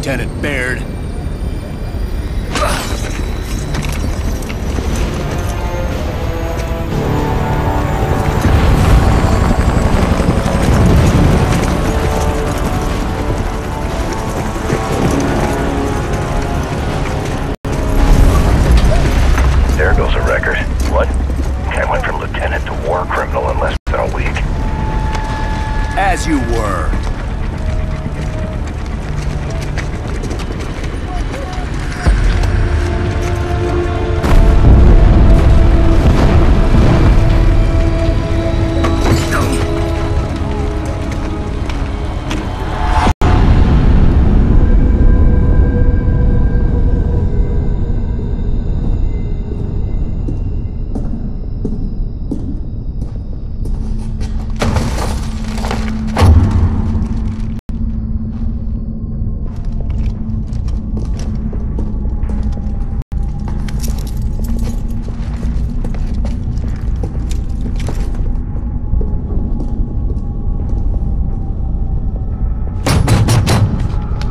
Lieutenant Baird.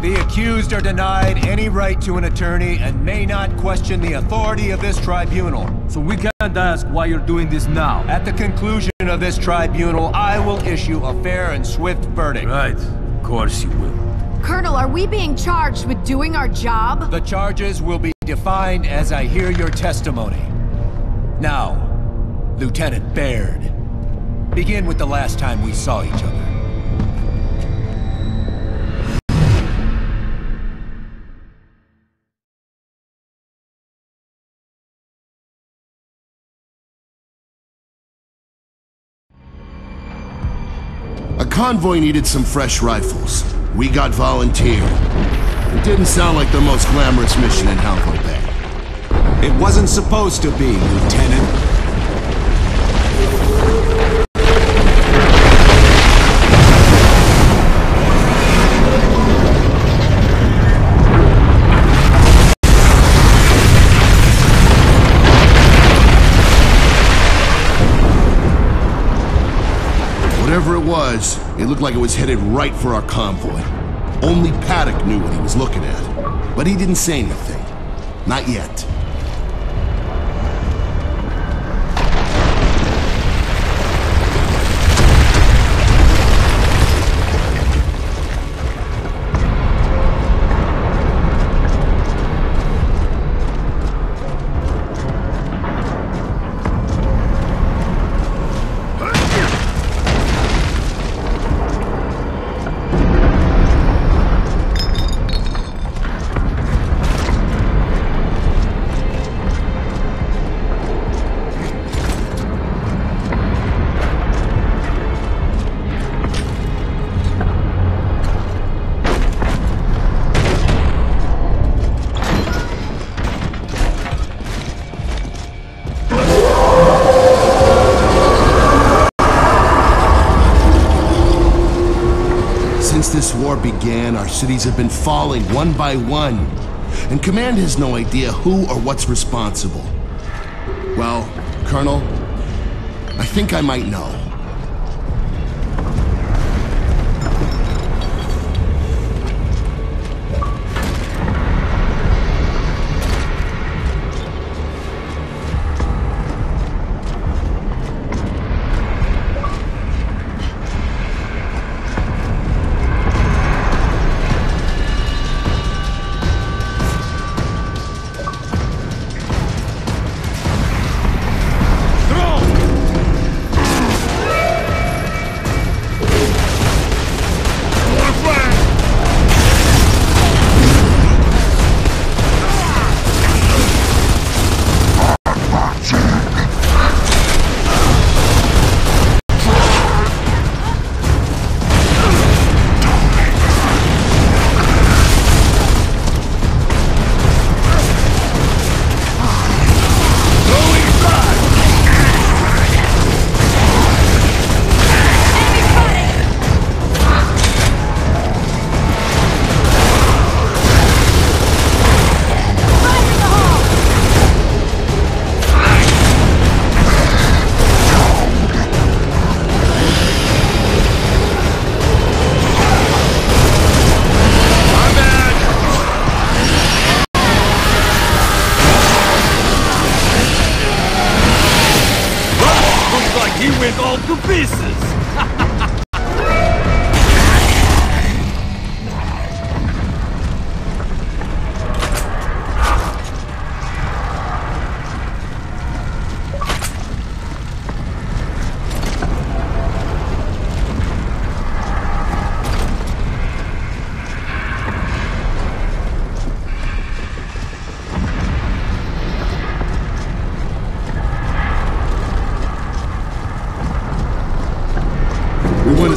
The accused are denied any right to an attorney and may not question the authority of this tribunal. So we can't ask why you're doing this now. At the conclusion of this tribunal, I will issue a fair and swift verdict. Right. Of course you will. Colonel, are we being charged with doing our job? The charges will be defined as I hear your testimony. Now, Lieutenant Baird, begin with the last time we saw each other. A convoy needed some fresh rifles. We got volunteered. It didn't sound like the most glamorous mission in Halvo Bay. It wasn't supposed to be, Lieutenant. It looked like it was headed right for our convoy. Only Paduk knew what he was looking at. But he didn't say anything. Not yet. Since this war began, our cities have been falling one by one. And Command has no idea who or what's responsible. Well, Colonel, I think I might know.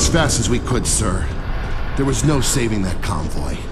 Fast as we could, sir. There was no saving that convoy.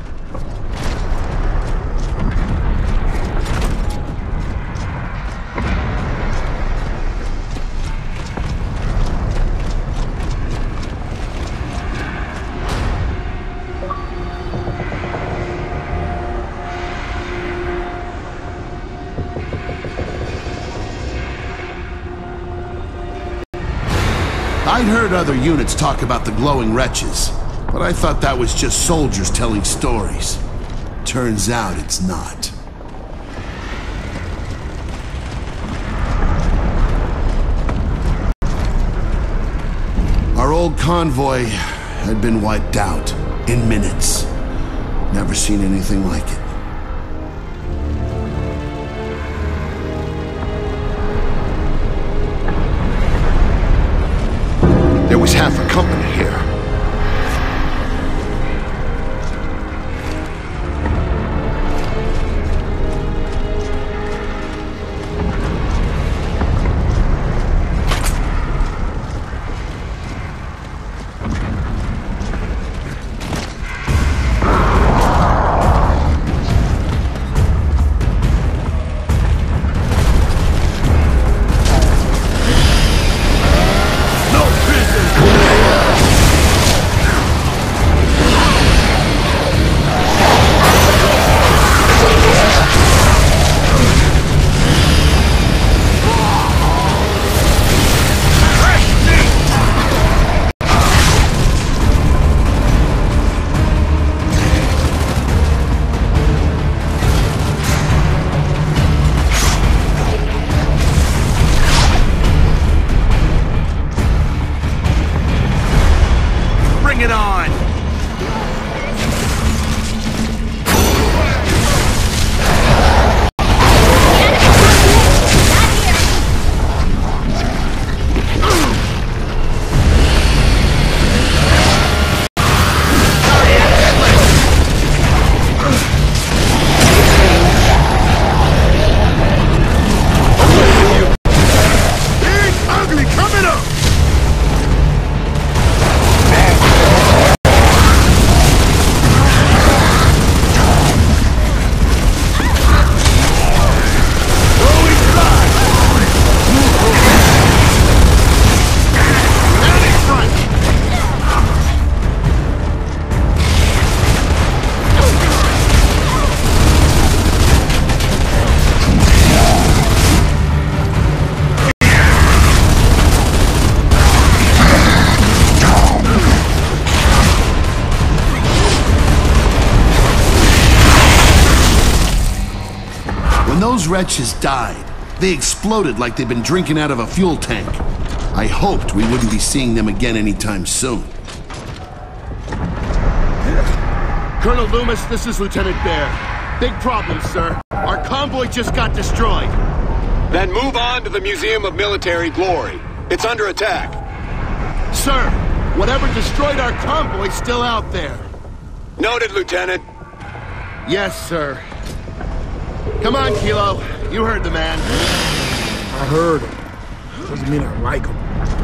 Heard other units talk about the glowing wretches, but I thought that was just soldiers telling stories. Turns out it's not. Our old convoy had been wiped out in minutes. Never seen anything like it. Those wretches died, they exploded like they'd been drinking out of a fuel tank. I hoped we wouldn't be seeing them again anytime soon. Colonel Loomis, this is Lieutenant Baird. Big problem, sir. Our convoy just got destroyed. Then move on to the Museum of Military Glory. It's under attack. Sir, whatever destroyed our convoy's still out there. Noted, Lieutenant. Yes, sir. Come on, Kilo. You heard the man. I heard him. Doesn't mean I like him.